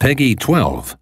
Peggy 12.